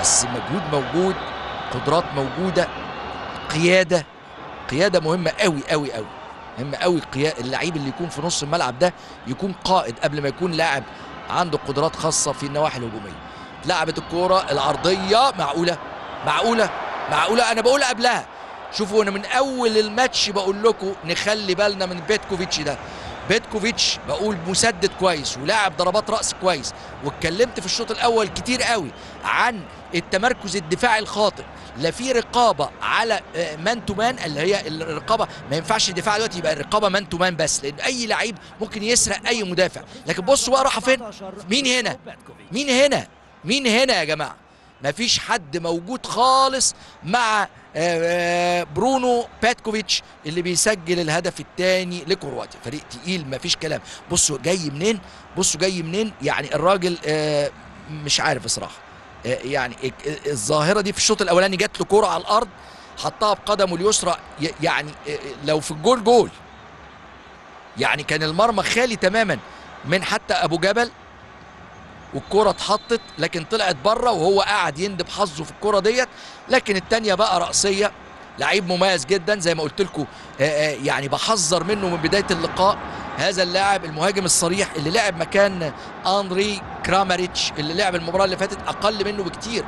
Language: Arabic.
بس مجهود موجود قدرات موجودة قيادة قيادة مهمة قوي قوي قوي مهمة قوي. اللعيب اللي يكون في نص الملعب ده يكون قائد قبل ما يكون لاعب عنده قدرات خاصة في النواحي الهجومية. لعبت الكورة العرضية معقولة؟ معقولة؟ معقولة؟ أنا بقول قبلها. شوفوا أنا من أول الماتش بقول لكم نخلي بالنا من بيتكوفيتش ده. بيتكوفيتش بقول مسدد كويس ولاعب ضربات رأس كويس واتكلمت في الشوط الأول كتير قوي عن التمركز الدفاعي الخاطئ. لا في رقابة على man to man اللي هي الرقابة. ما ينفعش الدفاع دلوقتي يبقى الرقابة man to man بس لأن أي لعيب ممكن يسرق أي مدافع. لكن بصوا بقى راح فين؟ مين هنا؟ مين هنا؟ مين هنا يا جماعة؟ مفيش حد موجود خالص مع برونو باتكوفيتش اللي بيسجل الهدف الثاني لكرواتيا. فريق تقيل مفيش كلام. بصوا جاي منين؟ بصوا جاي منين؟ يعني الراجل مش عارف بصراحة. يعني الظاهرة دي في الشوط الأولاني جات له كوره على الأرض حطها بقدمه اليسرى يعني لو في الجول جول. يعني كان المرمى خالي تماما من حتى أبو جبل والكرة اتحطت لكن طلعت بره وهو قاعد يندب حظه في الكرة ديت. لكن التانية بقى رأسية لعيب مميز جدا زي ما قلت لكم يعني بحذر منه من بداية اللقاء. هذا اللاعب المهاجم الصريح اللي لعب مكان أنري كراماريتش اللي لعب المباراة اللي فاتت أقل منه بكتير.